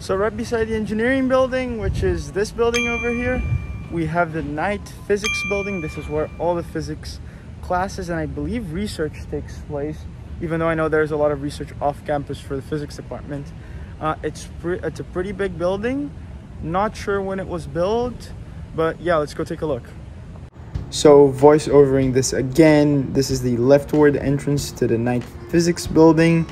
So right beside the engineering building, which is this building over here, we have the Knight physics building. This is where all the physics classes and I believe research takes place, even though I know there's a lot of research off campus for the physics department. Uh, it's, it's a pretty big building. Not sure when it was built, but yeah, let's go take a look. So voice overing this again, this is the leftward entrance to the Knight physics building.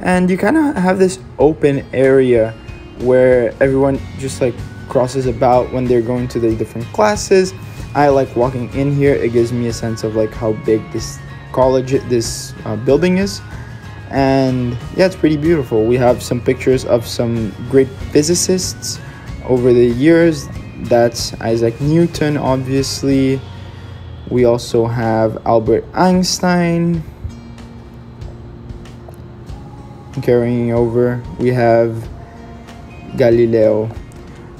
And you kind of have this open area where everyone just like crosses about when they're going to the different classes. I like walking in here. It gives me a sense of like how big this college, this uh, building is. And yeah, it's pretty beautiful. We have some pictures of some great physicists over the years. That's Isaac Newton, obviously. We also have Albert Einstein. Carrying over, we have Galileo.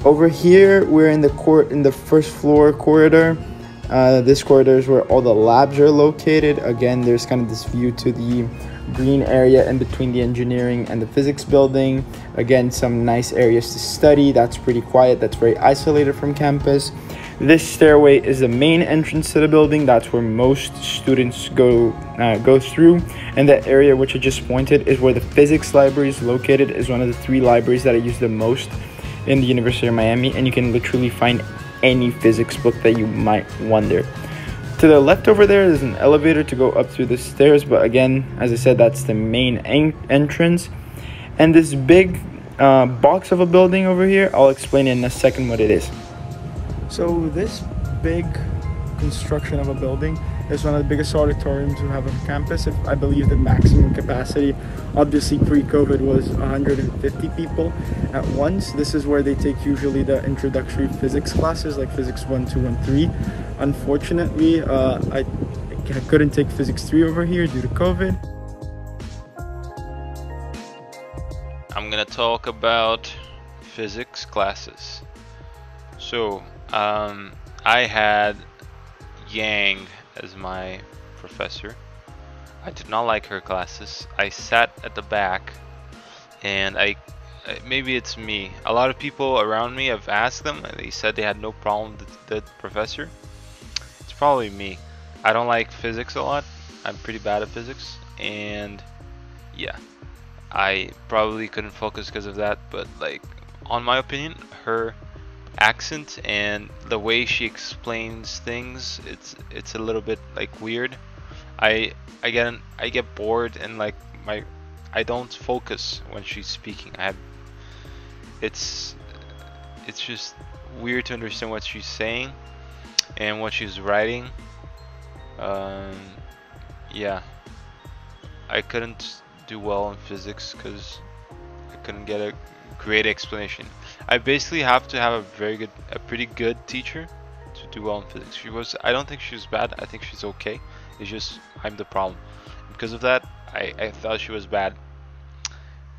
Over here, we're in the court in the first floor corridor. Uh, this corridor is where all the labs are located. Again, there's kind of this view to the green area in between the engineering and the physics building. Again, some nice areas to study. That's pretty quiet. That's very isolated from campus. This stairway is the main entrance to the building. That's where most students go uh, go through. And that area which I just pointed is where the physics library is located. is one of the three libraries that I use the most in the University of Miami. And you can literally find any physics book that you might wonder. To the left over there is an elevator to go up through the stairs. But again, as I said, that's the main en entrance. And this big uh, box of a building over here, I'll explain in a second what it is. So this big construction of a building is one of the biggest auditoriums we have on campus. If I believe the maximum capacity, obviously pre-COVID was 150 people at once. This is where they take usually the introductory physics classes like physics 1, 2, and 3. Unfortunately, uh, I, I couldn't take physics 3 over here due to COVID. I'm gonna talk about physics classes. So um, I had Yang as my professor. I did not like her classes. I sat at the back and I maybe it's me. A lot of people around me have asked them and they said they had no problem with the professor. It's probably me. I don't like physics a lot. I'm pretty bad at physics and yeah. I probably couldn't focus because of that, but like on my opinion, her accent and the way she explains things it's it's a little bit like weird. I I get I get bored and like my I don't focus when she's speaking. I have it's it's just weird to understand what she's saying and what she's writing. Um, yeah. I couldn't do well in physics because I couldn't get a great explanation I basically have to have a very good, a pretty good teacher to do well in physics. She was, I don't think she's bad. I think she's okay. It's just I'm the problem. Because of that, I, I thought she was bad.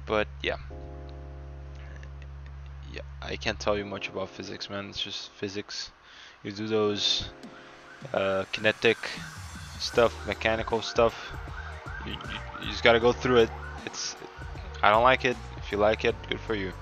But yeah, yeah, I can't tell you much about physics, man. It's just physics. You do those uh, kinetic stuff, mechanical stuff. You, you, you just gotta go through it. It's, I don't like it. If you like it, good for you.